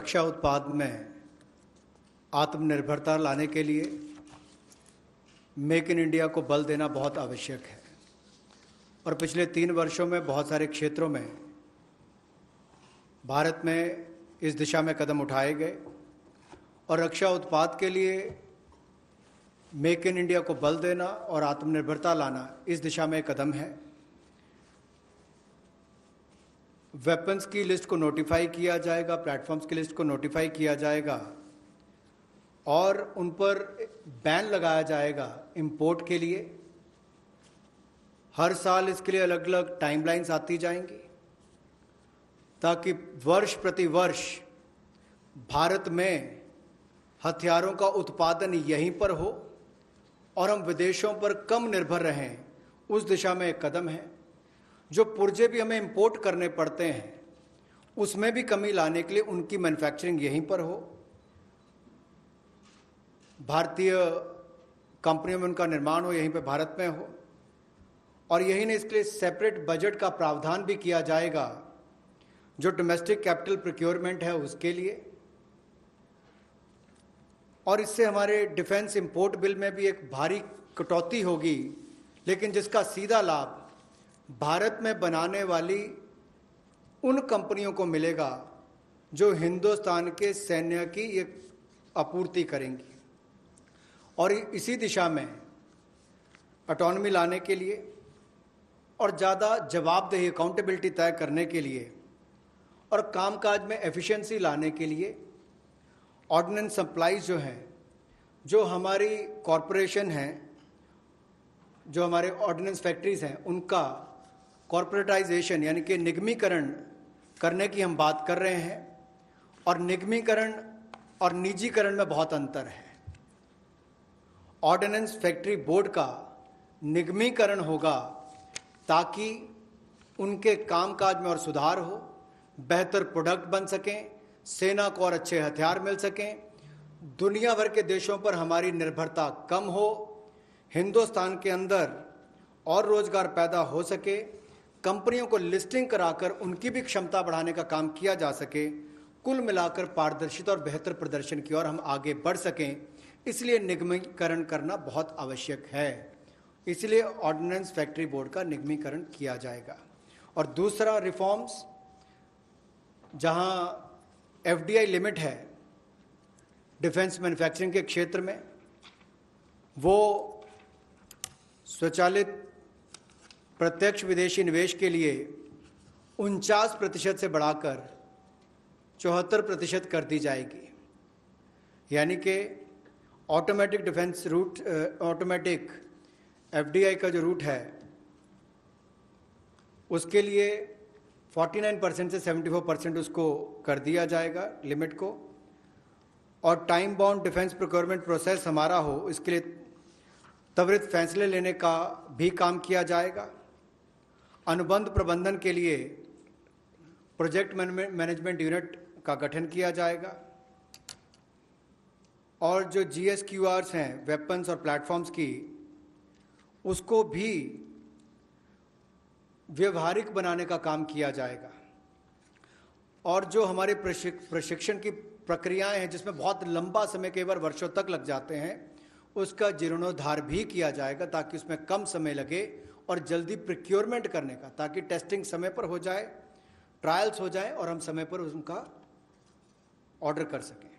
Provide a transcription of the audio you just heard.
रक्षा उत्पाद में आत्मनिर्भरता लाने के लिए मेक इन इंडिया को बल देना बहुत आवश्यक है। और पिछले तीन वर्षों में बहुत सारे क्षेत्रों में भारत में इस दिशा में कदम उठाए गए और रक्षा उत्पाद के लिए मेक इन इंडिया को बल देना और आत्मनिर्भरता लाना इस दिशा में कदम है। वेपन्स की लिस्ट को नोटिफाई किया जाएगा प्लेटफॉर्म्स की लिस्ट को नोटिफाई किया जाएगा और उन पर बैन लगाया जाएगा इंपोर्ट के लिए। हर साल इसके लिए अलग अलग टाइमलाइंस आती जाएँगी ताकि वर्ष प्रति वर्ष भारत में हथियारों का उत्पादन यहीं पर हो और हम विदेशों पर कम निर्भर रहें, उस दिशा में एक कदम है। जो पुर्जे भी हमें इंपोर्ट करने पड़ते हैं, उसमें भी कमी लाने के लिए उनकी मैन्युफैक्चरिंग यहीं पर हो। भारतीय कंपनियों में उनका निर्माण हो, यहीं पर भारत में हो। और यही नहीं, इसके लिए सेपरेट बजट का प्रावधान भी किया जाएगा, जो डोमेस्टिक कैपिटल प्रोक्योरमेंट है उसके लिए। और इससे हमारे डिफेंस इंपोर्ट बिल में भी एक भारी कटौती होगी, लेकिन जिसका सीधा लाभ भारत में बनाने वाली उन कंपनियों को मिलेगा जो हिंदुस्तान के सैन्य की एक आपूर्ति करेंगी। और इसी दिशा में ऑटोनमी लाने के लिए और ज़्यादा जवाबदेही अकाउंटेबिलिटी तय करने के लिए और कामकाज में एफिशिएंसी लाने के लिए ऑर्डिनेंस सप्लाईज जो हैं, जो हमारी कॉरपोरेशन हैं, जो हमारे ऑर्डिनेंस फैक्ट्रीज हैं, उनका कॉरपोरेटाइजेशन यानी कि निगमीकरण करने की हम बात कर रहे हैं, और निगमीकरण और निजीकरण में बहुत अंतर है। ऑर्डिनेंस फैक्ट्री बोर्ड का निगमीकरण होगा ताकि उनके कामकाज में और सुधार हो, बेहतर प्रोडक्ट बन सकें, सेना को और अच्छे हथियार मिल सकें, दुनिया भर के देशों पर हमारी निर्भरता कम हो, हिंदुस्तान के अंदर और रोज़गार पैदा हो सके कंपनियों को लिस्टिंग कराकर उनकी भी क्षमता बढ़ाने का काम किया जा सके। कुल मिलाकर पारदर्शिता और बेहतर प्रदर्शन की ओर हम आगे बढ़ सकें। इसलिए निगमीकरण करना बहुत आवश्यक है। इसलिए ऑर्डिनेंस फैक्ट्री बोर्ड का निगमीकरण किया जाएगा। और दूसरा रिफॉर्म्स जहाँ एफडीआई लिमिट है डिफेंस मैन्युफैक्चरिंग के क्षेत्र में, वो स्वचालित प्रत्यक्ष विदेशी निवेश के लिए उनचास प्रतिशत से बढ़ाकर चौहत्तर प्रतिशत कर दी जाएगी। यानी कि automatic defence route automatic FDI का जो रूट है, उसके लिए 49 परसेंट से 74 परसेंट उसको कर दिया जाएगा लिमिट को। और time bound defence procurement process हमारा हो, इसके लिए त्वरित फैसले लेने का भी काम किया जाएगा। अनुबंध प्रबंधन के लिए प्रोजेक्ट मैनेजमेंट यूनिट का गठन किया जाएगा। और जो जी एस क्यू आर्स हैं वेपन्स और प्लेटफॉर्म्स की, उसको भी व्यवहारिक बनाने का काम किया जाएगा। और जो हमारे प्रशिक्षण की प्रक्रियाएँ हैं, जिसमें बहुत लंबा समय, कई बार वर्षों तक लग जाते हैं, उसका जीर्णोद्धार भी किया जाएगा, ताकि उसमें कम समय लगे और जल्दी प्रिक्योरमेंट करने का, ताकि टेस्टिंग समय पर हो जाए ट्रायल्स हो जाए और हम समय पर उनका ऑर्डर कर सकें।